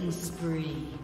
Killing spree.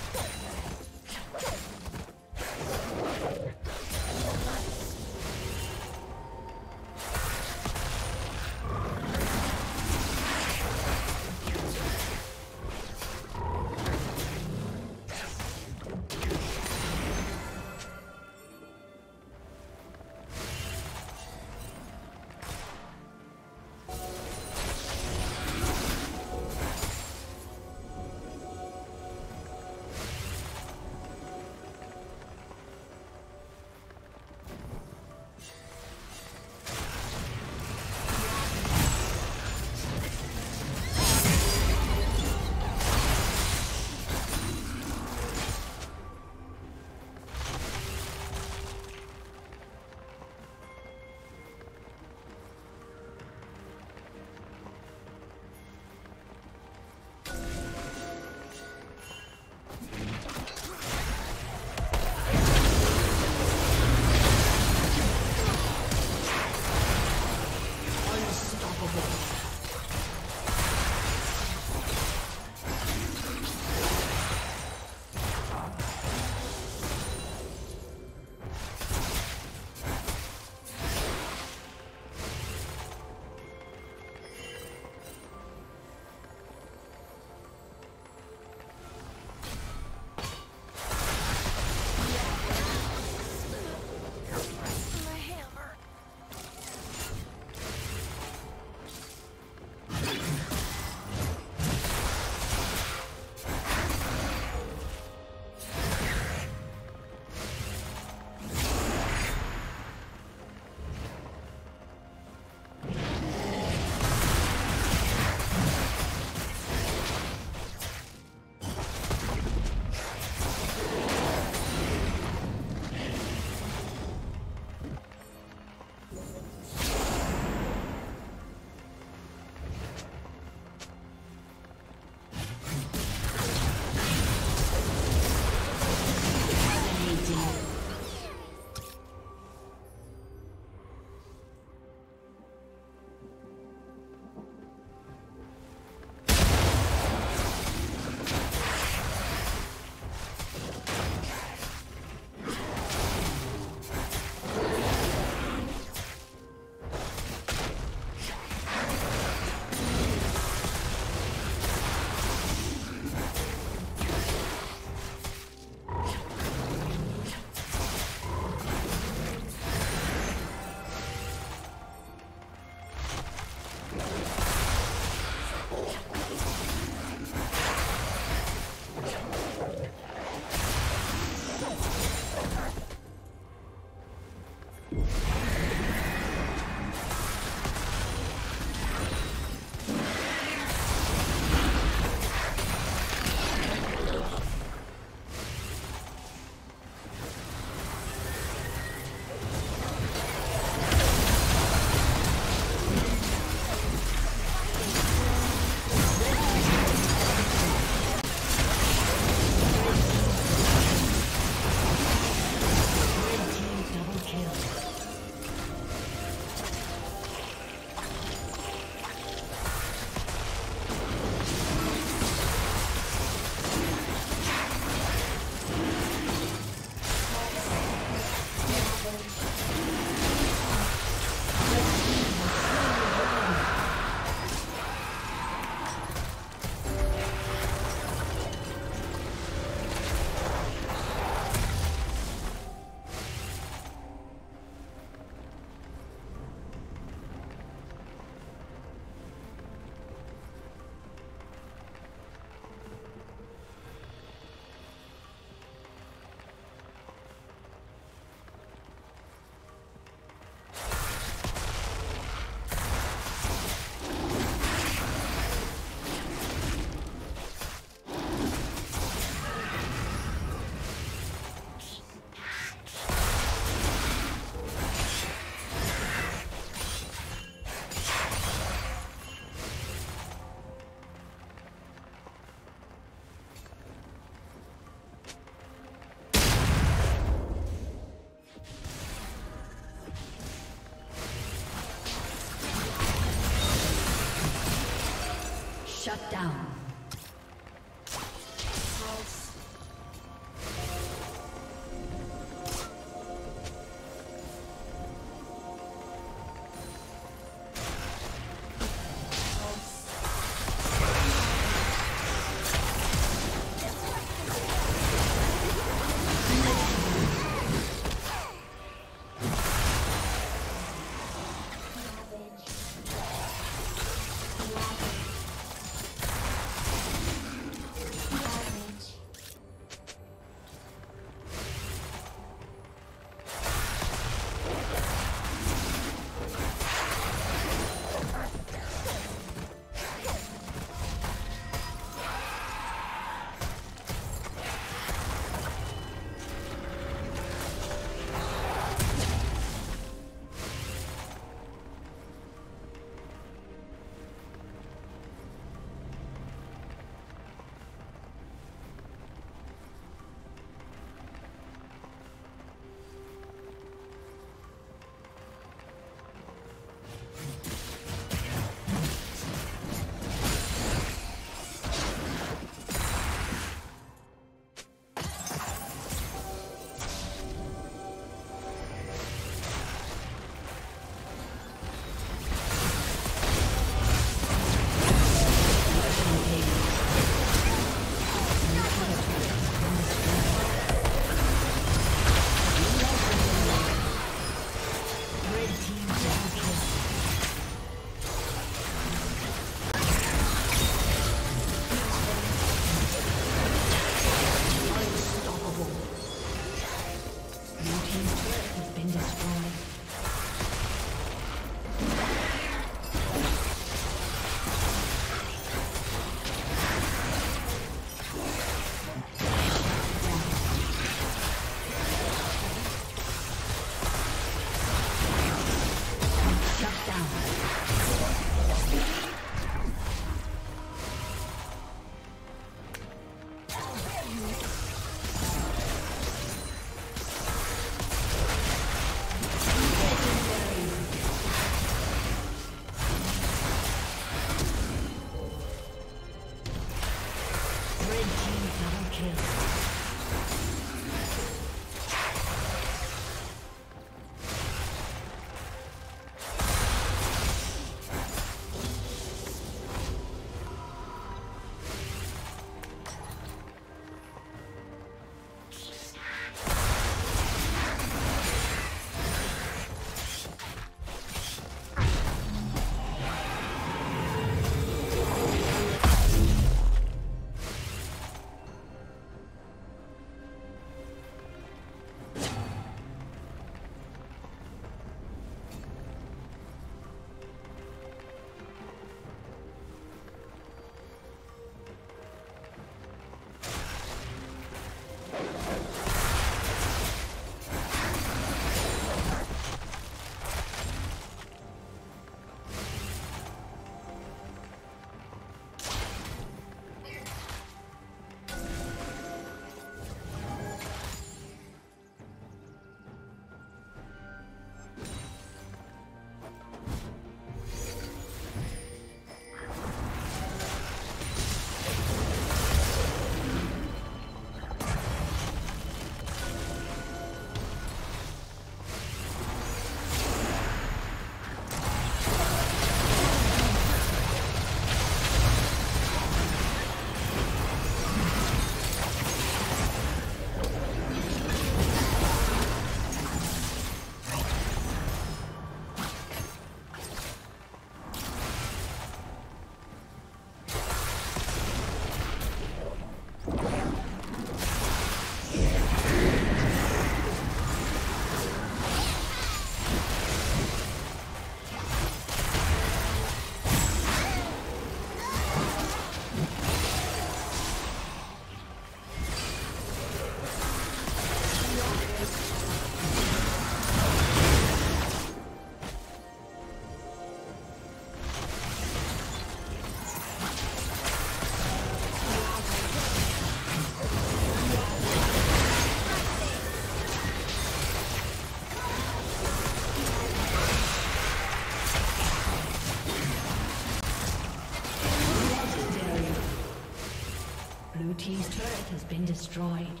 Has been destroyed.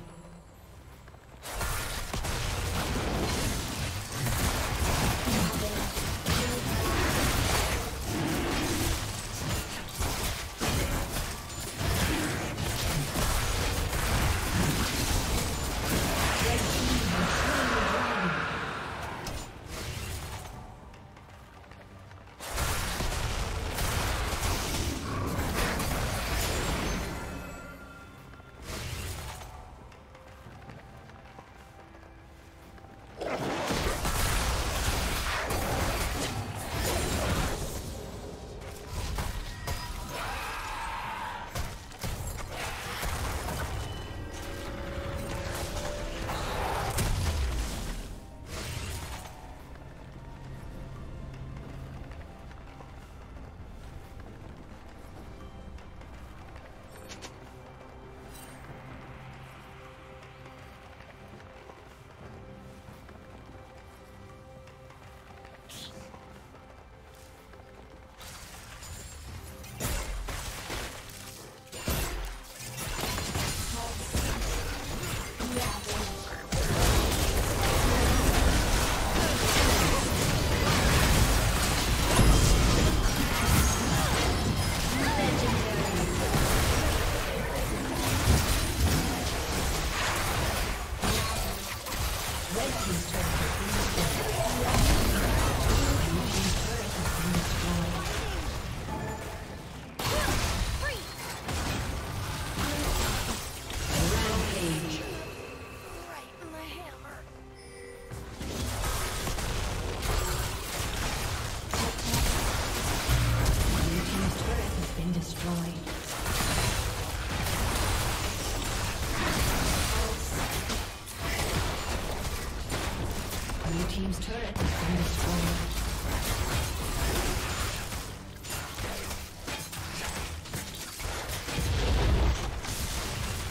New Team's turret has been destroyed.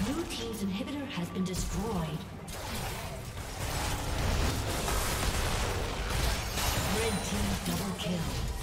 New team's inhibitor has been destroyed. Red team double kill.